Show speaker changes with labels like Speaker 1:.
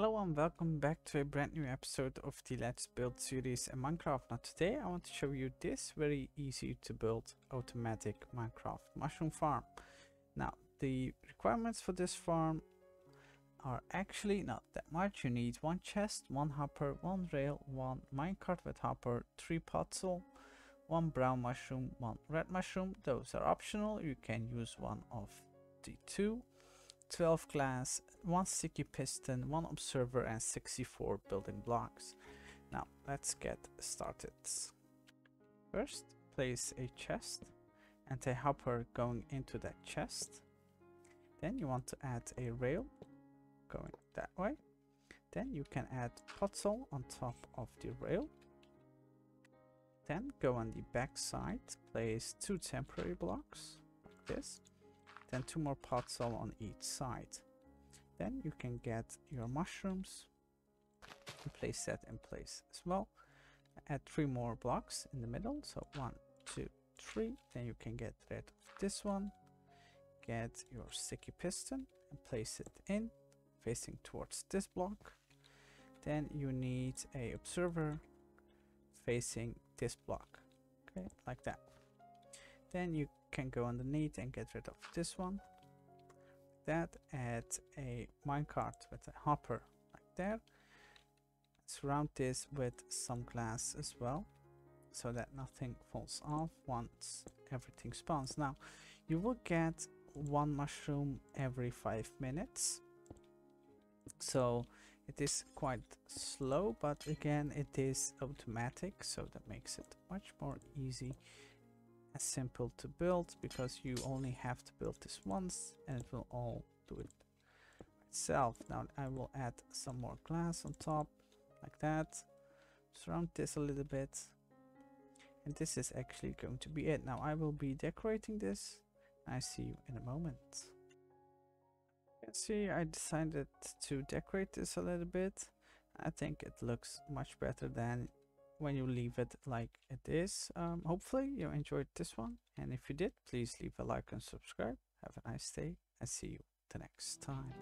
Speaker 1: Hello and welcome back to a brand new episode of the Let's Build series in Minecraft. Now today I want to show you this very easy to build automatic Minecraft mushroom farm. Now the requirements for this farm are actually not that much. You need one chest, one hopper, one rail, one minecart with hopper, three podzol, one brown mushroom, one red mushroom. Those are optional. You can use one of the two 12 glass, 1 sticky piston, 1 observer and 64 building blocks. Now let's get started. First place a chest and a hopper going into that chest. Then you want to add a rail going that way. Then you can add podzol on top of the rail. Then go on the back side, place two temporary blocks like this then two more podzol on each side. Then you can get your mushrooms and place that in place as well. Add three more blocks in the middle so one two three. Then you can get rid of this one. Get your sticky piston and place it in facing towards this block. Then you need a observer facing this block. Okay like that then you can go underneath and get rid of this one that add a minecart with a hopper like there. Surround this with some glass as well so that nothing falls off once everything spawns. Now you will get one mushroom every five minutes. So it is quite slow but again it is automatic so that makes it much more easy as simple to build because you only have to build this once and it will all do it itself. Now I will add some more glass on top like that. Surround this a little bit. And this is actually going to be it. Now I will be decorating this. I see you in a moment. You can see I decided to decorate this a little bit. I think it looks much better than when you leave it like it is. Um, hopefully you enjoyed this one and if you did please leave a like and subscribe. Have a nice day and see you the next time.